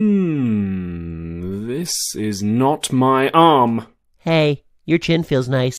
Hmm, this is not my arm. Hey, your chin feels nice.